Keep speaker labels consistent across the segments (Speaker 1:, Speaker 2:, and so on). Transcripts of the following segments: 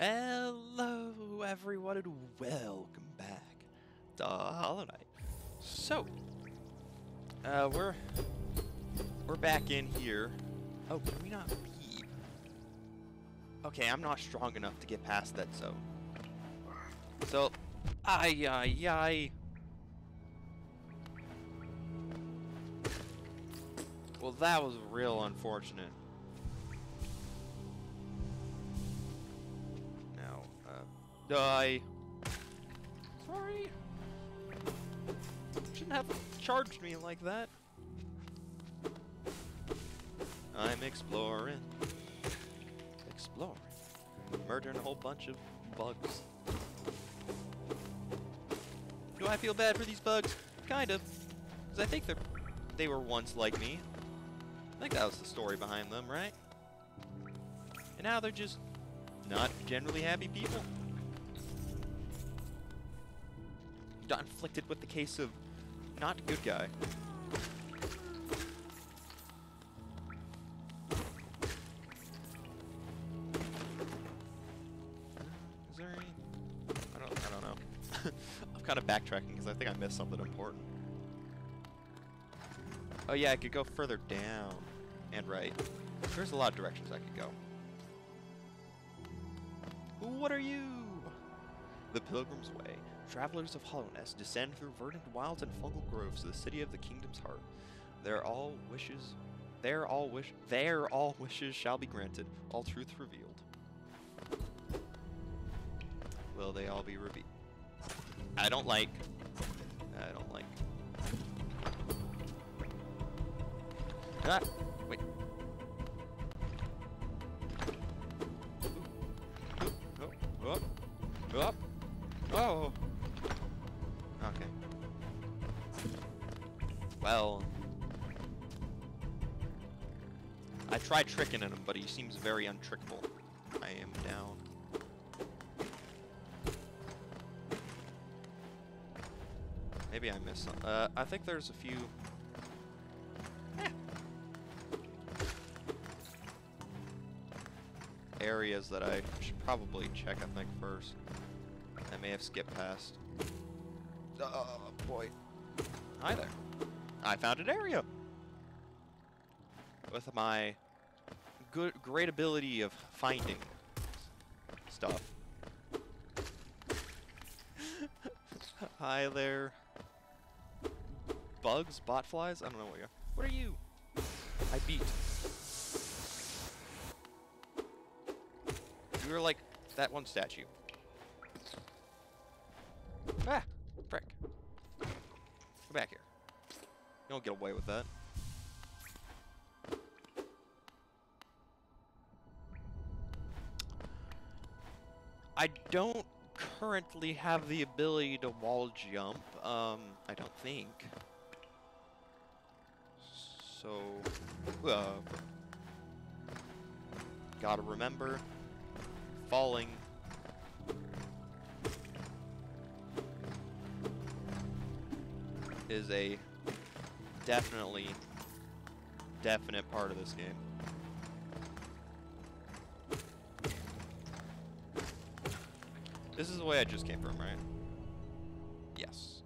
Speaker 1: Hello, everyone, and welcome back to Hollow Knight. So, uh, we're we're back in here. Oh, can we not leave? Okay, I'm not strong enough to get past that zone. So, ay ay ay. Well, that was real unfortunate. Die. Sorry. Shouldn't have charged me like that. I'm exploring. Exploring. Murdering a whole bunch of bugs. Do I feel bad for these bugs? Kind of. Because I think they're, they were once like me. I think that was the story behind them, right? And now they're just not generally happy people. Got inflicted with the case of not good guy. Is there any? I don't. I don't know. I'm kind of backtracking because I think I missed something important. Oh yeah, I could go further down and right. There's a lot of directions I could go. What are you? The Pilgrim's Way. Travelers of Hallownest descend through verdant wilds and fungal groves to the city of the kingdom's heart. There all wishes there all wish there all wishes shall be granted, all truth revealed. Will they all be revealed? I don't like I don't like Ah Tricking him, but he seems very untrickable. I am down. Maybe I missed some. Uh, I think there's a few. Eh. Areas that I should probably check, I think, first. I may have skipped past. Oh, boy. Hi there. I found an area! With my good, great ability of finding stuff. Hi there. Bugs? Botflies? I don't know what you are. What are you? I beat. You were like that one statue. Ah! Frick. Go back here. You don't get away with that. I don't currently have the ability to wall jump. Um, I don't think. So, uh, gotta remember, falling is a definitely definite part of this game. This is the way I just came from, right? Yes.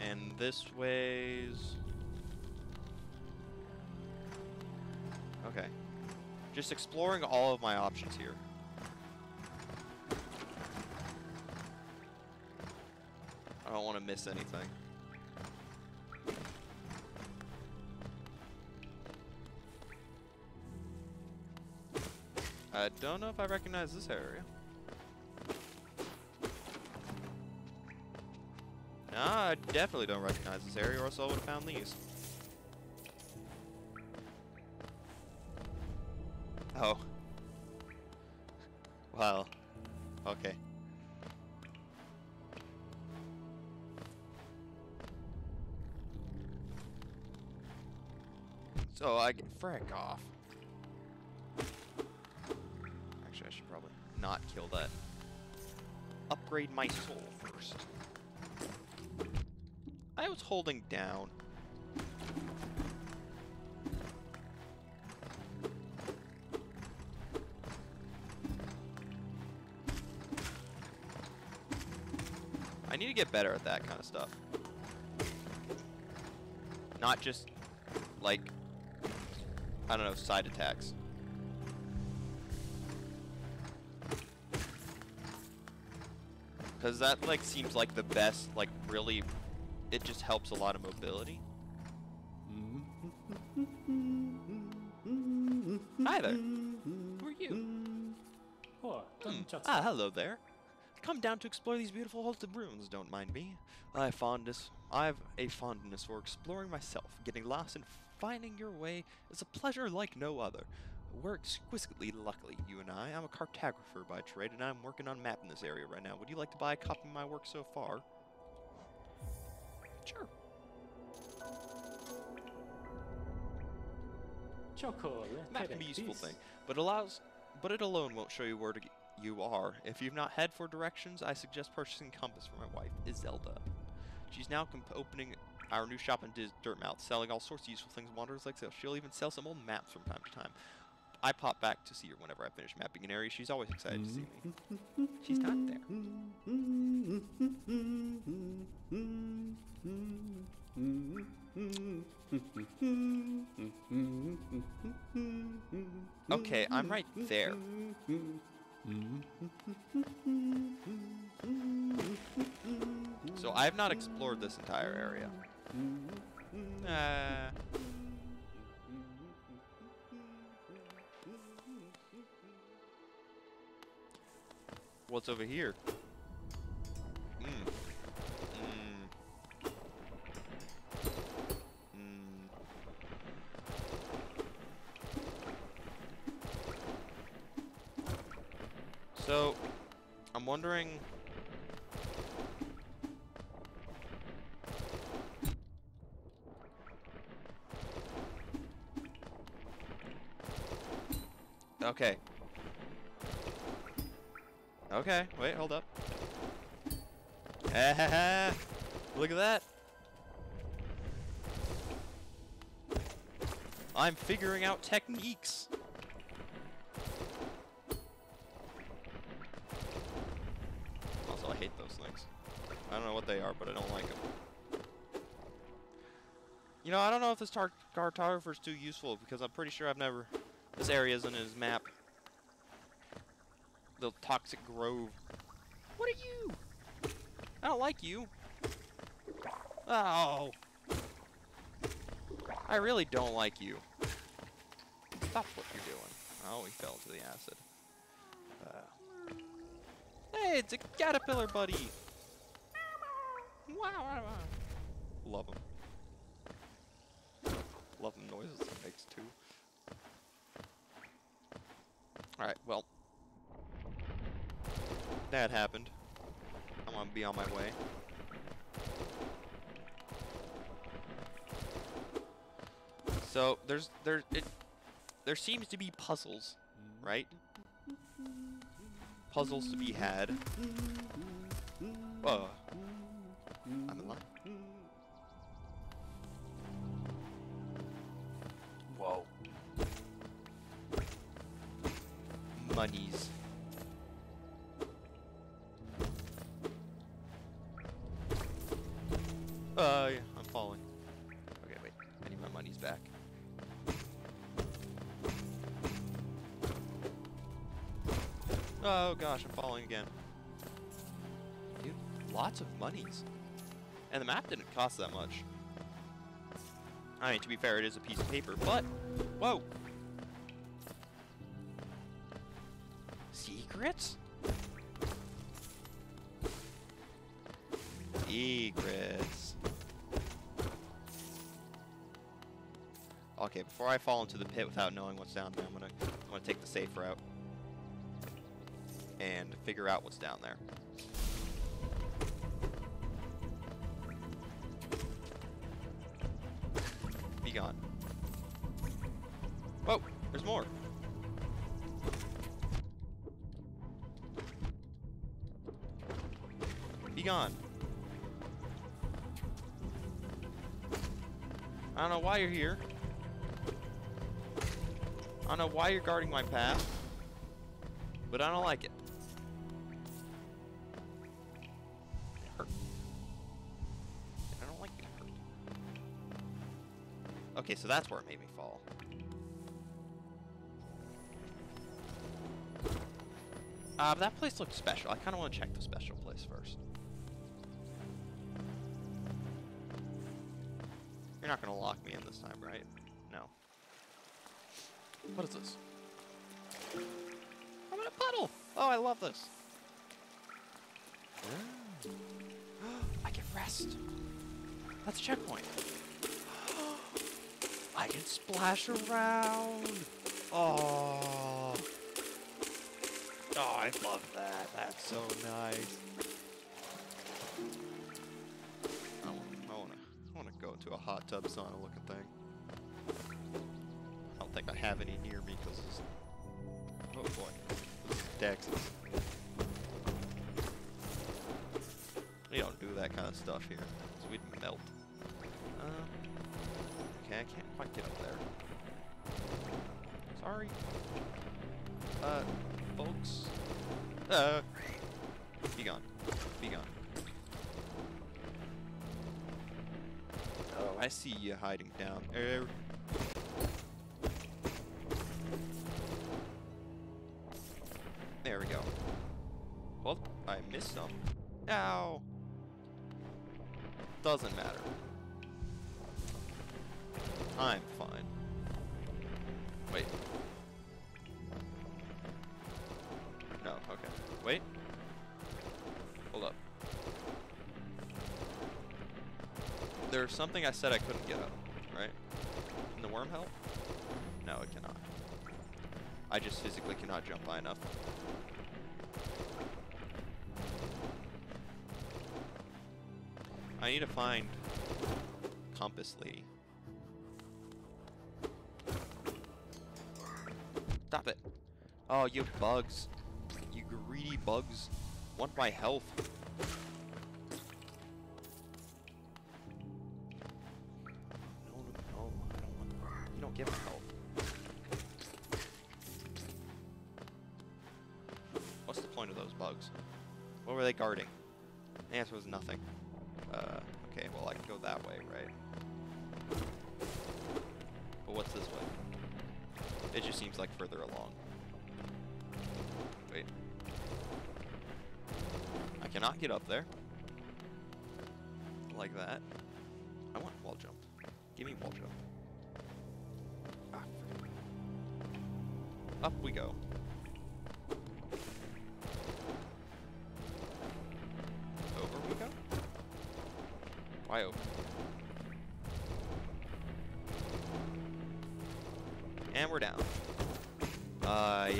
Speaker 1: And this way's... Okay. Just exploring all of my options here. I don't want to miss anything. I don't know if I recognize this area. Nah, I definitely don't recognize this area, or else I would have found these. Oh. Well. Okay. So I get frick off. upgrade my soul first. I was holding down. I need to get better at that kind of stuff. Not just, like, I don't know, side attacks. Because that, like, seems like the best, like, really, it just helps a lot of mobility. Hi there. Who are you?
Speaker 2: Oh,
Speaker 1: Hmm. Ah, hello there. Come down to explore these beautiful halted ruins, don't mind me. I fondness I've a fondness for exploring myself. Getting lost and finding your way is a pleasure like no other. We're exquisitely lucky, you and I. I'm a cartographer by trade, and I'm working on mapping this area right now. Would you like to buy a copy of my work so far? Sure.
Speaker 2: chocolate.
Speaker 1: Map can be a useful thing, but allows, but it alone won't show you where to you are. If you've not had for directions, I suggest purchasing Compass for my wife, Iselda. She's now comp- opening our new shop in Dirtmouth, selling all sorts of useful things wanderers like so. She'll even sell some old maps from time to time. I pop back to see her whenever I finish mapping an area. She's always excited to see me. She's not there. Okay, I'm right there. So I have not explored this entire area. Uh, what's over here? Mm. Mm. Mm. So, I'm wondering. Okay. Okay, wait, hold up. Look at that. I'm figuring out techniques. Also, I hate those things. I don't know what they are, but I don't like them. You know, I don't know if this tar cartographer's too useful because I'm pretty sure I've never. This area isn't in his map. The toxic grove. What are you? I don't like you. Oh. I really don't like you. Stop what you're doing. Oh, he fell into the acid. Uh. Hey, it's a caterpillar buddy. Wow. Love him. Love the noises it makes too. Alright, well. That happened. I'm gonna be on my way. So there's there it there seems to be puzzles, right? Puzzles to be had. Again. Dude, lots of monies. And the map didn't cost that much. I mean, to be fair, it is a piece of paper, but... Whoa! Secrets? Secrets. Okay, before I fall into the pit without knowing what's down there, I'm gonna I'm gonna take the safe route and figure out what's down there. Be gone. Whoa, there's more. Be gone. I don't know why you're here. I don't know why you're guarding my path. But I don't like it. Okay, so that's where it made me fall. Uh, that place looks special. I kind of want to check the special place first. You're not going to lock me in this time, right? No. What is this? I'm in a puddle! Oh, I love this. I can rest. That's a checkpoint. I can splash around. Oh. Oh, I love that. That's so nice. I want, to, I want to go into a hot tub sauna looking thing. I don't think I have any near me because. Oh boy, this is Texas. We don't do that kind of stuff here, so we'd melt. Okay, I can't quite get up there. Sorry. Uh, folks. Uh, be gone. Be gone. Oh, I see you hiding down there. Fine. Wait. No, okay. Wait. Hold up. There's something I said I couldn't get up, right? Can the worm help? No, it cannot. I just physically cannot jump high enough. I need to find Compass Lady. Stop it. Oh, you bugs. You greedy bugs. Want my health. No, no, no. I don't want You don't get my health. What's the point of those bugs? What were they guarding? The answer was nothing. Uh, okay, well I can go that way, right? But what's this way? It just seems like further along. Wait. I cannot get up there. Like that. I want wall jump. Give me wall jump. Ah. Up we go. Over we go? Why?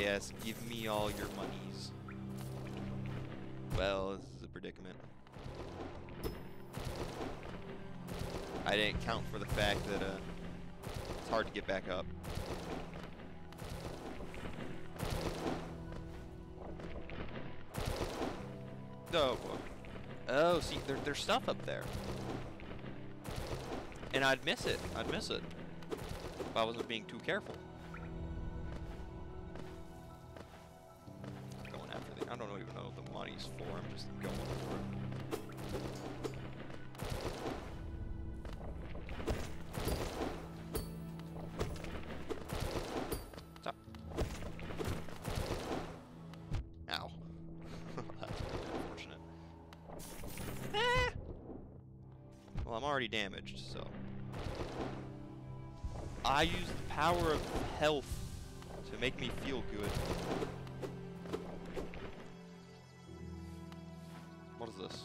Speaker 1: Yes, give me all your monies. Well, this is a predicament. I didn't count for the fact that uh, it's hard to get back up. Oh. Oh, see, there, there's stuff up there. And I'd miss it. I'd miss it. If I wasn't being too careful. Power of health to make me feel good. What is this?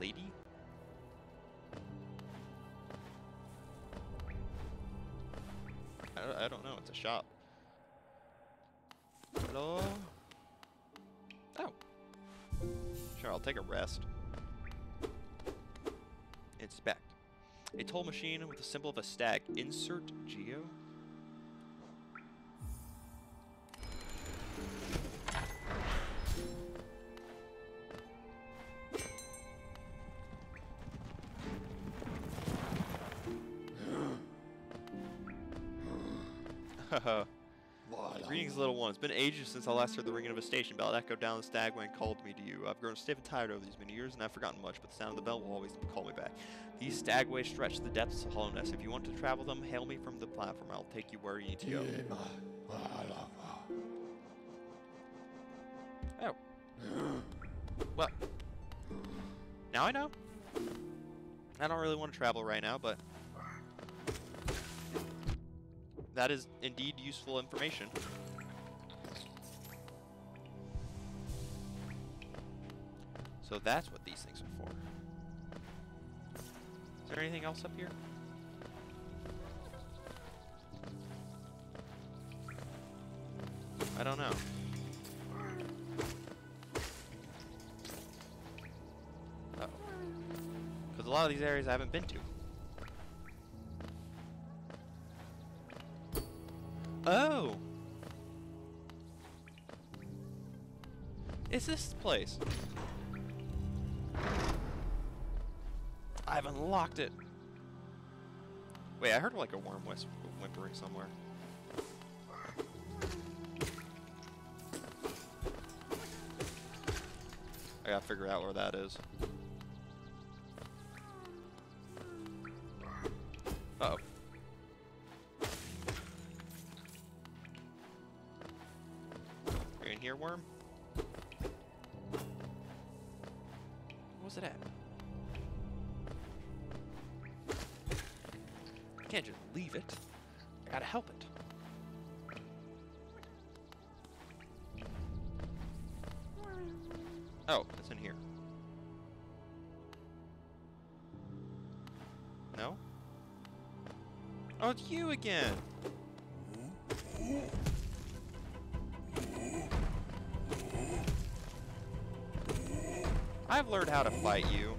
Speaker 1: Lady? I don't, I don't know. It's a shop. Hello? Oh. Sure, I'll take a rest. Inspect. A toll machine with the symbol of a stag. Insert geo. Little one. It's been ages since I last heard the ringing of a station bell. It echoed down the stagway and called me to you. I've grown stiff and tired over these many years, and I've forgotten much, but the sound of the bell will always call me back. These stagways stretch to the depths of Hallownest. If you want to travel them, hail me from the platform. I'll take you where you need to go. Oh. Well. Now I know. I don't really want to travel right now, but that is indeed useful information. So that's what these things are for. Is there anything else up here? I don't know. Oh. Because a lot of these areas I haven't been to. Oh! Is this place? I've unlocked it. Wait, I heard like a worm whimpering somewhere. I gotta figure out where that is. It. I gotta help it. Oh, it's in here. No? Oh, it's you again! I've learned how to fight you.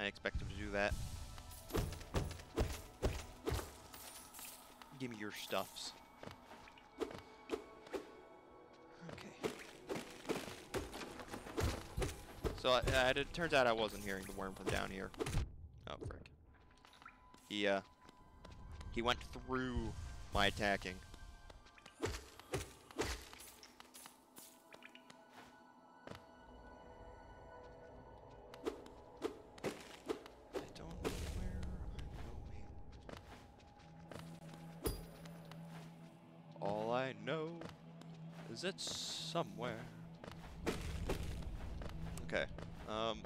Speaker 1: I expect him to do that. Give me your stuffs. Okay. So it turns out I wasn't hearing the worm from down here. Oh, frick. He, uh, he went through my attacking. Is it's somewhere. Okay. Um.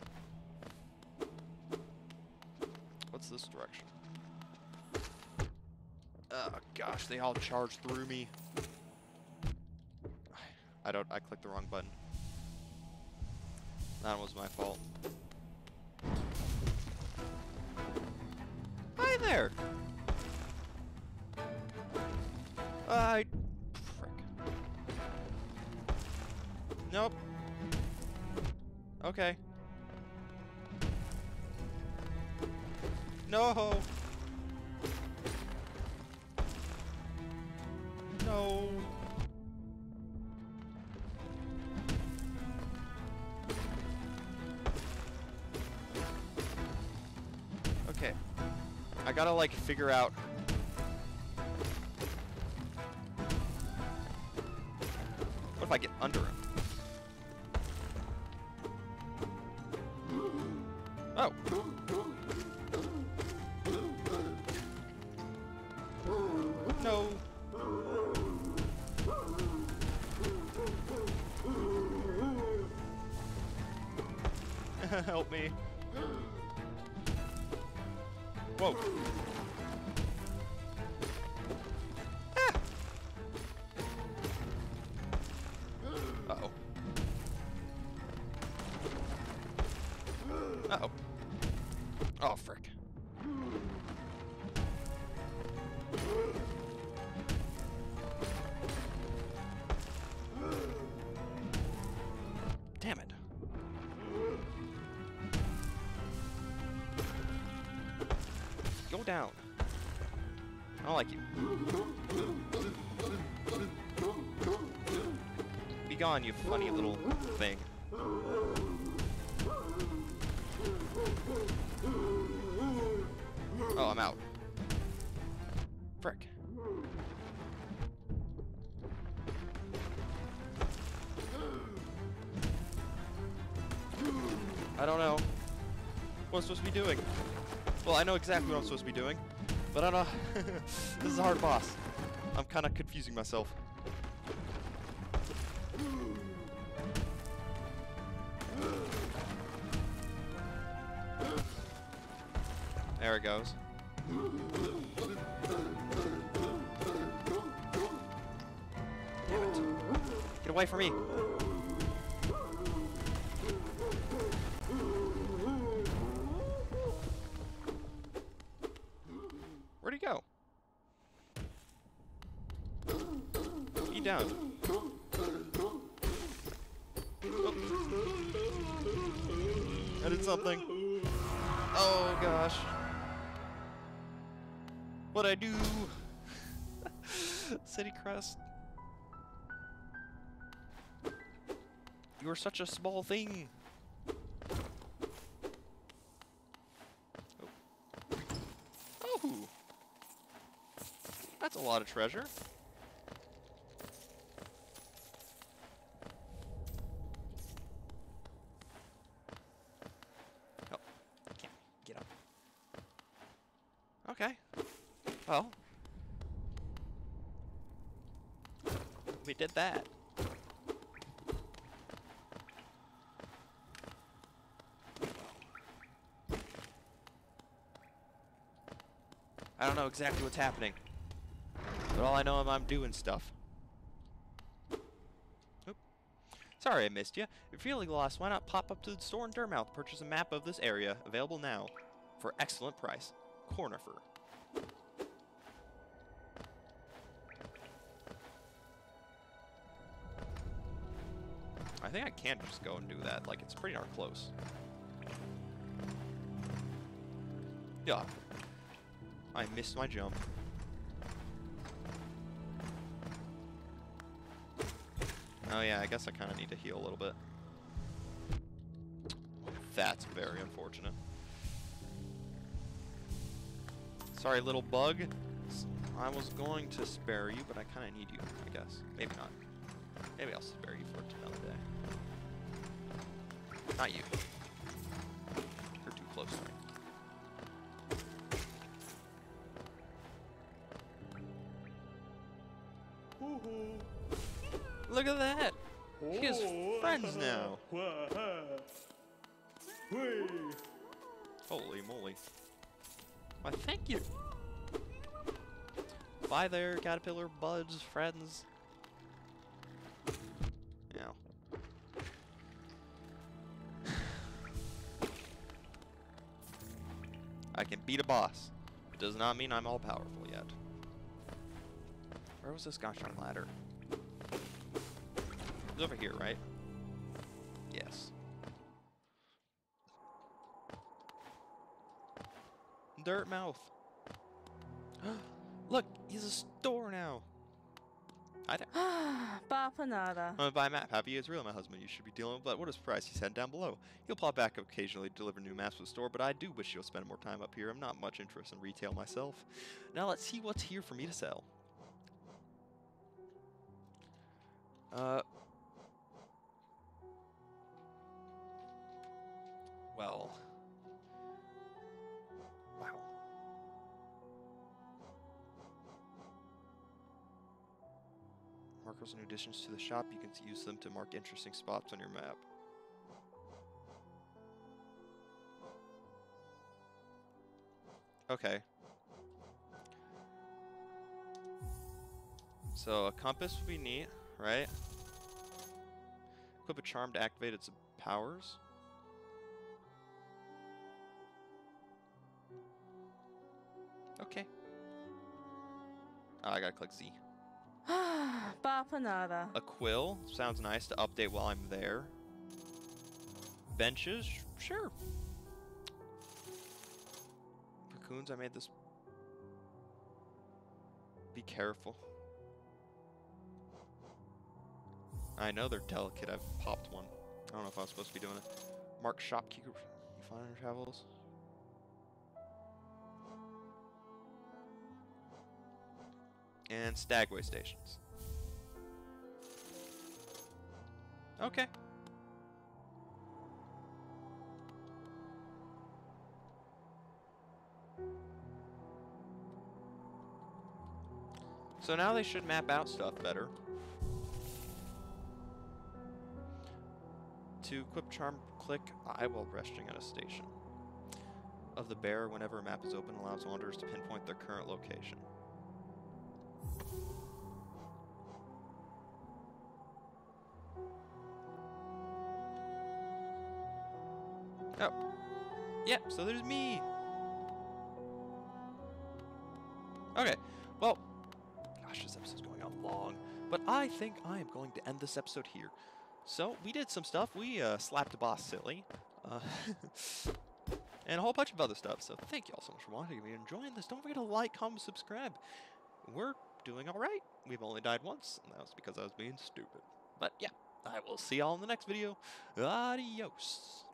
Speaker 1: What's this direction? Oh gosh, they all charge through me. I don't. I clicked the wrong button. That was my fault. Hi there. Gotta like figure out. What if I get under him? Oh. No. Help me. Down. I don't like you. Be gone, you funny little thing. Oh, I'm out. Frick. I don't know what I'm supposed to be doing. Well, I know exactly what I'm supposed to be doing, but I don't know. this is a hard boss. I'm kind of confusing myself. There it goes. Damn it. Get away from me. Are such a small thing. Oh. Oh. That's a lot of treasure. Oh, can't get up. Okay. Well. We did that. Don't know exactly what's happening. But all I know is I'm doing stuff. Oop. Sorry I missed you. If you're feeling lost, why not pop up to the store in Dirtmouth, purchase a map of this area, available now, for excellent price. Cornifer. I think I can just go and do that. Like, it's pretty darn close. Yeah. I missed my jump. Oh yeah, I guess I kind of need to heal a little bit. That's very unfortunate. Sorry, little bug. I was going to spare you, but I kind of need you, I guess. Maybe not. Maybe I'll spare you for another day. Not you. Has friends now. Holy moly. Why, thank you. Bye there, caterpillar buds, friends. Now. I can beat a boss. It does not mean I'm all powerful yet. Where was this gosh darn ladder? It's over here, right? Dirtmouth. Look, he's a store now. I don't.
Speaker 3: Bapanada.
Speaker 1: I'm gonna buy a map. Happy Israel, my husband. You should be dealing with, but what is price? He's head down below. He'll pop back occasionally to deliver new maps to the store, but I do wish you'll spend more time up here. I'm not much interested in retail myself. Now let's see what's here for me to sell. Uh. Markers and additions to the shop, you can use them to mark interesting spots on your map. Okay. So a compass would be neat, right? Equip a charm to activate its powers. Okay. Oh, I gotta click Z.
Speaker 3: Bapanada.
Speaker 1: A quill sounds nice to update while I'm there. Benches, sure. Cocoons, I made this Be careful. I know they're delicate. I've popped one. I don't know if I was supposed to be doing it. Mark shopkeeper. You find travels? And Stagway stations. Okay. So now they should map out stuff better. To equip charm, click I while resting at a station. Of the bear, whenever a map is open, allows wanderers to pinpoint their current location. Oh. Yep, so there's me. Okay, well, gosh, this episode's going on long, but I think I am going to end this episode here. So, we did some stuff. We uh, slapped a boss silly. Uh, and a whole bunch of other stuff. So, thank you all so much for watching. If you're enjoying this, don't forget to like, comment, subscribe. We're doing alright. We've only died once, and that was because I was being stupid. But yeah, I will see y'all in the next video. Adios.